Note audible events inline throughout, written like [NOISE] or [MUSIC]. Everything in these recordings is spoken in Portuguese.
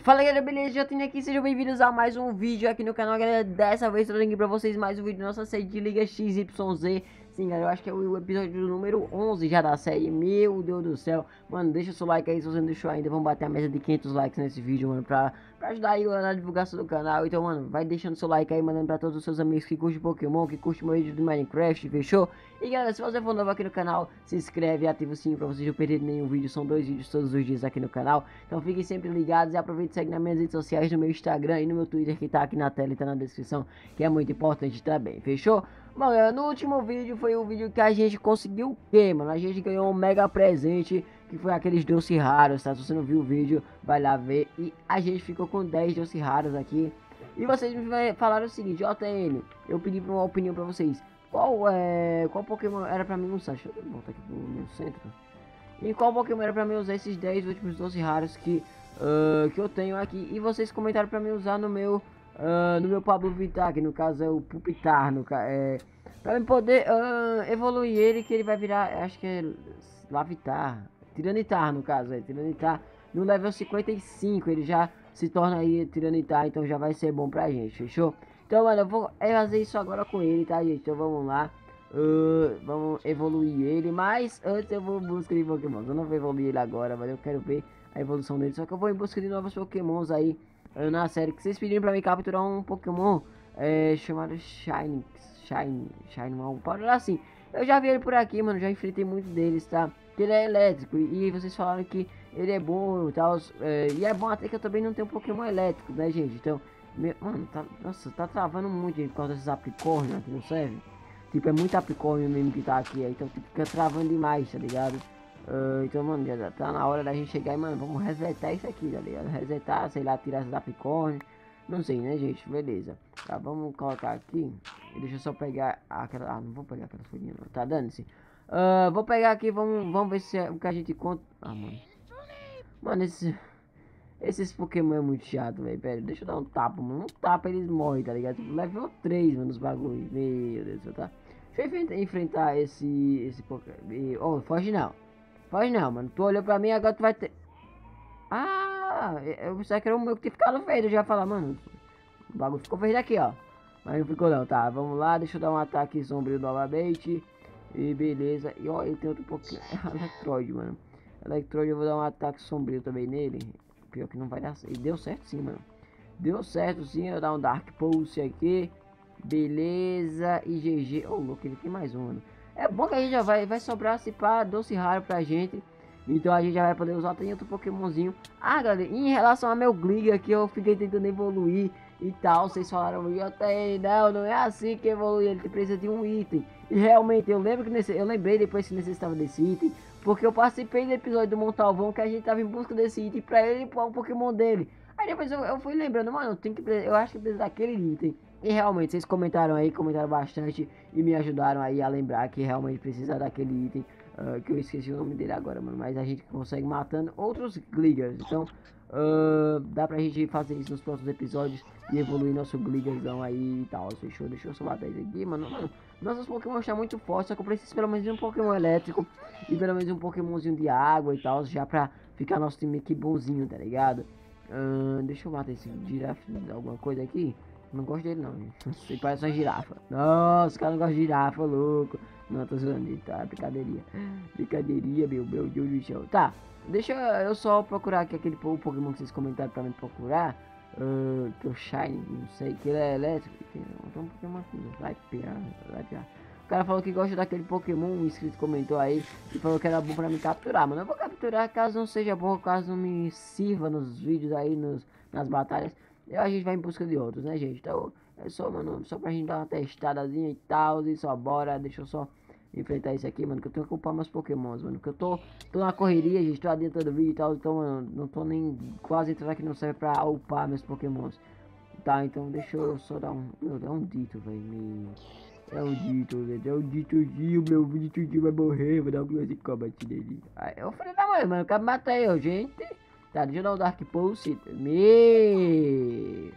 Fala galera, beleza? Já tenho aqui, sejam bem-vindos a mais um vídeo aqui no canal, galera. Dessa vez trazendo aqui pra vocês mais um vídeo nossa série de Liga XYZ Sim, galera, eu acho que é o episódio número 11 já da série. Meu Deus do céu. Mano, deixa o seu like aí se você não deixou ainda. Vamos bater a meta de 500 likes nesse vídeo, mano Pra, pra ajudar aí na divulgação do canal. Então, mano, vai deixando seu like aí, mandando pra todos os seus amigos que curtem Pokémon Que curtem meu vídeo do Minecraft, fechou? E galera, se você for novo aqui no canal Se inscreve e ativa o sininho pra vocês não perderem nenhum vídeo. São dois vídeos todos os dias aqui no canal. Então fiquem sempre ligados e aproveitem e segue nas minhas redes sociais No meu Instagram e no meu Twitter que tá aqui na tela e tá na descrição Que é muito importante também, fechou? Bom, no último vídeo foi o vídeo que a gente conseguiu o quê, mano? A gente ganhou um mega presente, que foi aqueles doces raros, tá? Se você não viu o vídeo, vai lá ver. E a gente ficou com 10 doces raros aqui. E vocês me falaram o seguinte, JN, eu pedi uma opinião pra vocês. Qual é... Qual Pokémon era pra mim usar? Deixa eu voltar aqui pro meu centro. E qual Pokémon era pra mim usar esses 10 últimos doces raros que, uh, que eu tenho aqui? E vocês comentaram pra mim usar no meu uh, no meu Pablo Vittar, que no caso é o Pupitar, no, é, pra eu poder uh, evoluir ele, que ele vai virar, acho que é Lavitar, Tiranitar no caso, é Tiranitar, no level 55 ele já se torna aí Tiranitar, então já vai ser bom pra gente, fechou? Então, mano, eu vou fazer isso agora com ele, tá, gente? Então vamos lá. Uh, vamos evoluir ele, mas antes eu vou em busca de Pokémon. Eu não vou evoluir ele agora, mas eu quero ver a evolução dele. Só que eu vou em busca de novos Pokémons aí na série que vocês pediram pra mim capturar um Pokémon é, chamado Shine, Shine, Shine, uma parada assim. Eu já vi ele por aqui, mano, já enfrentei muitos deles, tá? Ele é elétrico e vocês falaram que ele é bom e tal. É, e é bom até que eu também não tenho Pokémon elétrico, né, gente? Então, meu, mano, tá, nossa, tá travando muito gente, por causa desses aplicórnios aqui, não serve? Tipo, é muito aplicórnio mesmo que tá aqui, aí, então tipo, fica travando demais, tá ligado? Uh, então, mano, já tá na hora da gente chegar e, mano, vamos resetar isso aqui, tá ligado? Resetar, sei lá, tirar essas apicórnios. Não sei, né, gente? Beleza. Tá, vamos colocar aqui. Deixa eu só pegar aquela... Ah, não vou pegar aquela folhinha, não. Tá dando-se. Uh, vou pegar aqui, vamos, vamos ver se é o que a gente conta... Ah, mano. Mano, esse... Esses Pokémon é muito chato, velho. Pera, deixa eu dar um tapa, mano. Um tapa eles morrem, tá ligado? Tipo, level 3, mano, os bagulhos. Meu Deus tá? Deixa eu enfrentar esse... Esse Pokémon... Oh, foge não. Foge não, mano. Tu olhou pra mim, agora tu vai ter... Ah, eu pensava que era o meu que tinha ficado verde. Eu já ia falar, mano, o bagulho ficou verde aqui, ó. Mas não ficou não, tá? Vamos lá, deixa eu dar um ataque sombrio novamente. E beleza. E ó, eu tenho outro pouquinho. [LAUGHS] Electroid, mano. Electroid, eu vou dar um ataque sombrio também nele. Pior que não vai dar certo. E deu certo sim, mano. Deu certo sim. Eu dar um Dark Pulse aqui. Beleza. E GG. Ô, oh, louco, ele tem mais um, mano. É bom que a gente já vai, vai sobrar se pá, doce raro pra gente. Então a gente já vai poder usar tem outro Pokémonzinho. Ah, galera, em relação ao meu Gliga aqui, eu fiquei tentando evoluir e tal. Vocês falaram, tenho, não, não é assim que evolui, ele precisa de um item. E realmente, eu lembro que nesse, eu lembrei depois que necessitava desse item. Porque eu participei do episódio do Montalvão que a gente tava em busca desse item pra ele e o Pokémon dele. Aí depois eu, eu fui lembrando, mano, eu, tenho que, eu acho que precisa daquele item. E realmente, vocês comentaram aí, comentaram bastante e me ajudaram aí a lembrar que realmente precisa daquele item. Uh, que eu esqueci o nome dele agora, mano. Mas a gente consegue matando outros Gliggers. Então, uh, dá pra gente fazer isso nos próximos episódios e evoluir nosso Gliggerzão aí e tal. Fechou? Deixa eu bater isso aqui, mano. mano nossos Pokémon estão muito fortes, só que eu preciso pelo menos de um Pokémon elétrico e pelo menos um Pokémonzinho de água e tal, já pra ficar nosso time aqui bonzinho, tá ligado? Uh, deixa eu matar esse girafe, alguma coisa aqui. Não gosto dele não. [LAUGHS] Ele parece uma girafa. Nossa, os caras não gostam de girafa, louco. Não, tô zoando, tá? Brincadeirinha. Brincadeirinha, meu, meu Deus do céu. Tá, deixa eu só procurar aqui aquele Pokémon que vocês comentaram pra mim procurar. Uh, que é o Shine, não sei, que ele é elétrico. Tem um Pokémon aqui, vai pegar, vai pegar. O cara falou que gosta daquele Pokémon, um inscrito comentou aí e falou que era bom pra me capturar, mano. Eu vou capturar caso não seja bom, caso não me sirva nos vídeos aí, nos, nas batalhas. A gente vai em busca de outros, né, gente? Então, é só, mano, só pra gente dar uma testadazinha e tal. E só bora, deixa eu só enfrentar isso aqui, mano. Que eu tenho que ocupar meus pokémons, mano. Que eu tô, tô na correria, gente. Tô adiantando o vídeo e tal. Então, mano, não tô nem quase entrando aqui, não serve pra upar meus pokémons. Tá, então deixa eu só dar um. Meu, é um dito, velho. Me... É um dito, velho. É um ditozinho, meu ditozinho vai morrer. Vou dar um close combate dele. Aí eu falei, tá, mano, eu quero matar eu, gente. Tá, deixa eu dar o Dark Pulse. Me.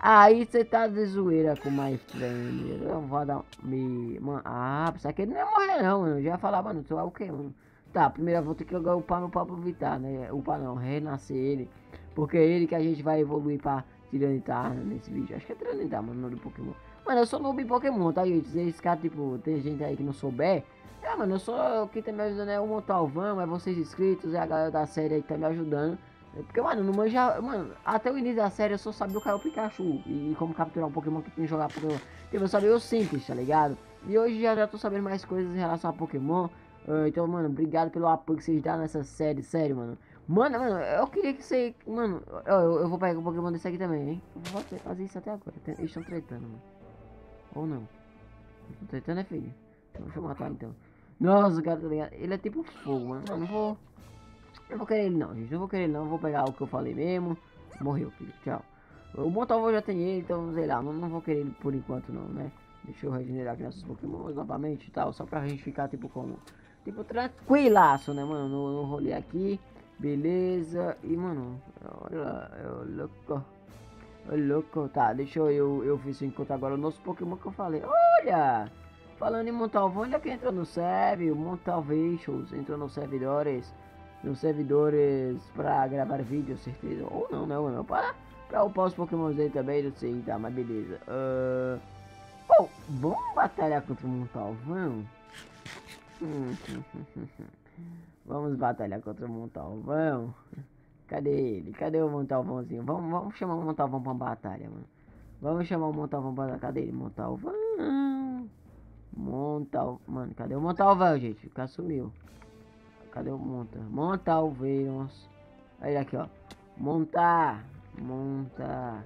Aí você tá de zoeira com mais friend. Eu vou dar. Me. Mano, ah, pensava que ele não ia morrer, não, mano. Eu já falar, mano, tu é o que, mano? Tá, primeiro vou ter que upar meu Pablo Vittar, né? Upar não, renascer ele. Porque é ele que a gente vai evoluir pra Tiranitar nesse vídeo. Acho que é Tiranitar, mano, no do Pokémon. Mano, eu sou noob em Pokémon, tá, gente? Se esse cara, tipo, tem gente aí que não souber. É, mano, eu sou. Quem tá me ajudando é o Montalvão, é vocês inscritos, é a galera da série aí que tá me ajudando. É porque, mano, não manja. Mano, até o início da série eu só sabia o cara o Pikachu. E, como capturar um Pokémon que tem que jogar Pokémon. Tipo, eu sabia o simples, tá ligado? E hoje já, já tô sabendo mais coisas em relação a Pokémon. Uh, então, mano, obrigado pelo apoio que vocês dão nessa série, sério, mano. Mano, mano, eu queria que você. Mano, eu, eu, eu vou pegar um Pokémon desse aqui também, hein? Eu vou fazer isso até agora. Eles estão tretando, mano. Ou não? Estão tretando é feio. Deixa eu matar então. Nossa, cara, tá ligado? Ele é tipo fogo, mano. Eu não vou. Eu vou querer ele não, gente. Não vou querer ele não. Vou pegar o que eu falei mesmo. Morreu, filho. Tchau. O Montalvão já tem ele, então sei lá. Não, não vou querer ele por enquanto não, né? Deixa eu regenerar aqui nossos Pokémon novamente e tal. Só pra gente ficar tipo como. Tipo, tranquilaço, né, mano? No, no rolê aqui. Beleza. E, mano, olha, eu louco. Eu louco. Tá, deixa eu, eu, eu fiz encontro agora o nosso Pokémon que eu falei. Olha! Falando em Montalvão, olha que entrou no server, o Montalvations entrou nos servidores, nos servidores pra gravar vídeo, certeza. Ou não, não, não, para, pra upar os Pokémon dele também, não sei, tá, mas beleza. Uh... Oh, vamos batalhar contra o Montalvão? [LAUGHS] vamos batalhar contra o Montalvão? Cadê ele? Cadê o Montalvãozinho? Vamos, vamos chamar o Montalvão pra batalha, mano. Vamos chamar o Montalvão pra... Cadê ele? Montalvão? Montal... Mano, cadê o Montalvão, gente? O cara sumiu. Cadê o Monta? Montalveiros. Ele aqui, ó. Montar. Montar.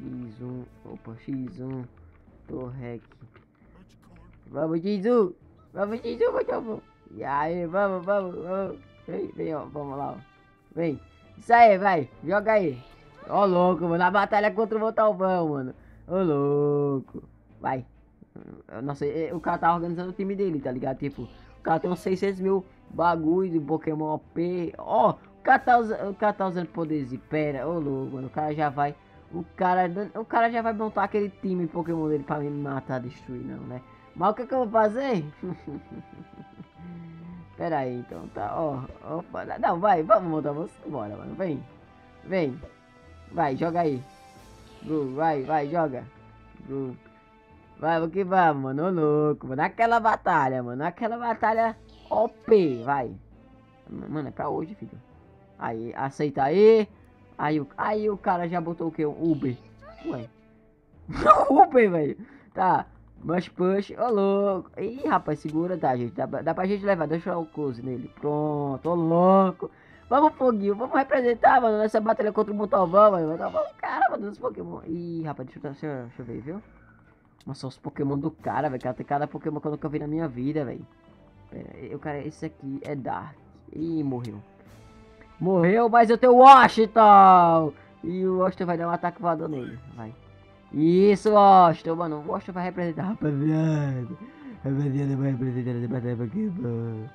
X1. Opa, X1. Torrec. Vamos, X1. Vamos, X1, Montalvão. E aí, vamos, vamos, vamos. Vem, vem, ó. Vamos lá, ó. Vem. Isso aí, vai. Joga aí. Ó, louco, mano. Na batalha contra o Montalvão, mano. Ô, louco. Vai. Nossa, é, o cara tá organizando o time dele, tá ligado? Tipo, o cara tem uns 600 mil bagulho de Pokémon OP. Ó, oh, o cara tá usando, o cara tá usando poderes de pera. Ô, oh, louco, mano. O cara já vai. O cara, o cara já vai montar aquele time Pokémon dele pra me matar, destruir, não, né? Mas o que, que eu vou fazer? [LAUGHS] Pera aí, então, tá, ó. Opa, não, vai, vamos montar, vamos embora, mano. Vem, vem. Vai, joga aí. vai, vai, joga. O que vamos, mano. Ô louco, mano. Naquela batalha, mano. Naquela batalha OP, vai. Mano, é pra hoje, filho. Aí, aceita aí. Aí, aí o cara já botou o que? Uber. Ué. [LAUGHS] Uber, velho. Tá. Mas push, ô louco. Ih, rapaz, segura, tá, gente. Dá, dá pra gente levar. Deixa eu o close nele. Pronto, ô louco. Vamos, Foguinho. Vamos representar, mano, nessa batalha contra o Montalvão, mano. Cara, mano, dos Pokémon. Ih, rapaz, deixa, eu, deixa eu ver, viu? Nossa, os Pokémon do cara, velho. Cara, tem cada Pokémon que eu nunca vi na minha vida, velho. o cara, esse aqui é Dark. Ih, morreu. Morreu, mas eu tenho Washington! E o Washington vai dar um ataque voador nele. Vai. Isso, Washington, mano. O Washington vai representar, rapaziada. Rapaziada, vai representar essa batalha Pokémon.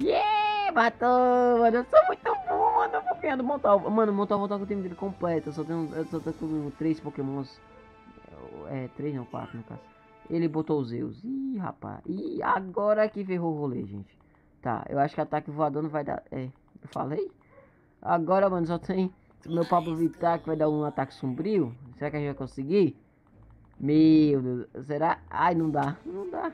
Yeah! Matou, mano. Eu sou muito bom, mano. Eu vou ganhar do Montalvo. Mano, o Montalvo tá com o time dele completo. Eu só tenho, eu só tô com três Pokémons é, três não, quatro no caso. Ele botou os Zeus. Ih, rapaz. E agora que ferrou o rolê, gente. Tá, eu acho que ataque voador não vai dar. É, eu falei? Agora, mano, só tem meu Pablo Vittar que vai dar um ataque sombrio. Será que a gente vai conseguir? Meu Deus. Será? Ai, não dá. Não dá.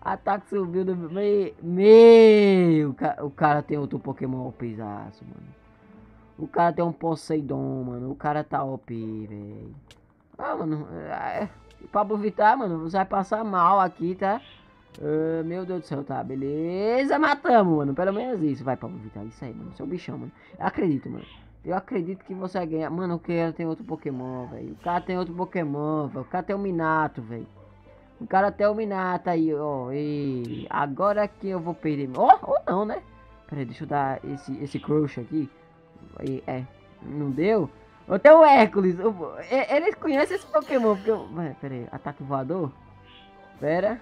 Ataque sombrio do. Meu. meu o cara tem outro Pokémon pesaço, mano. O cara tem um Poseidon, mano. O cara tá OP, velho. Ah, mano, é, Pablo Vittar, mano, você vai passar mal aqui, tá? Uh, meu Deus do céu, tá, beleza, matamos, mano, pelo menos isso, vai Pablo Vittar, isso aí, mano, você é um bichão, mano, eu acredito, mano, eu acredito que você vai ganhar, mano, o cara tem outro Pokémon, velho, o cara tem outro Pokémon, velho, o cara tem o Minato, velho, o cara tem o Minato aí, ó, e agora que eu vou perder, ó, oh, ou não, né, peraí, deixa eu dar esse, esse crush aqui, e, é, não deu, tenho o Hércules. Eles conhecem esse Pokémon. Porque eu... pera aí. Ataque voador? Pera.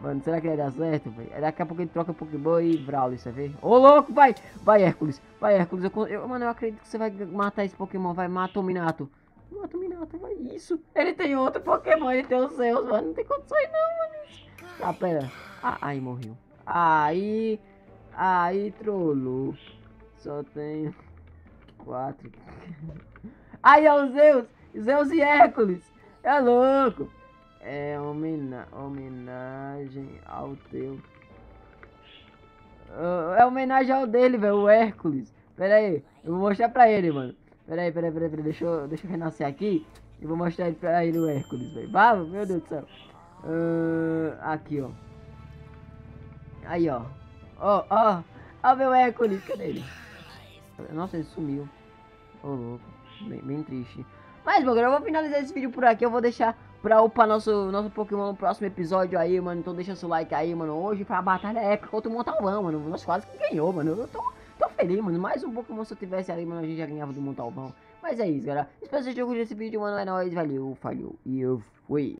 Mano, será que vai dar certo, velho? Daqui a pouco ele troca Pokémon e Brawler, você vê? Ô, louco, vai! Vai, Hércules. Vai, Hércules. Eu, eu, mano, eu acredito que você vai matar esse Pokémon. Vai, mata o Minato. Mata o Minato, vai. Isso. Ele tem outro Pokémon. Ele tem os seus, mano. Não tem condições, não, mano. Tá, pera. Ah, aí, morreu. Aí... Aí, trollou. Só tenho... quatro. [LAUGHS] Aí, ó, os Zeus! Zeus e Hércules! É louco! É homena homenagem ao teu. Uh, é homenagem ao dele, velho, o Hércules. Pera aí, eu vou mostrar pra ele, mano. Pera aí, pera aí, pera aí, pera aí. Deixa, eu, deixa eu renascer aqui. E vou mostrar ele pra ele o Hércules, velho. Vá, meu Deus do céu. Uh, aqui, ó. Aí, ó. Ó, ó. Ó o meu Hércules, cadê ele? Nossa, ele sumiu. Ô, louco. Bem, bem triste. Mas, bom, eu vou finalizar esse vídeo por aqui. Eu vou deixar pra upar nosso, nosso Pokémon no próximo episódio aí, mano. Então deixa seu like aí, mano. Hoje foi a batalha épica contra o Montalvão, mano. Nós quase que ganhou, mano. Eu tô, tô feliz, mano. Mais um Pokémon se eu tivesse ali, mano, a gente já ganhava do Montalvão. Mas é isso, galera. Espero que vocês tenham curtido esse vídeo, mano. É nóis, valeu, falhou e eu fui.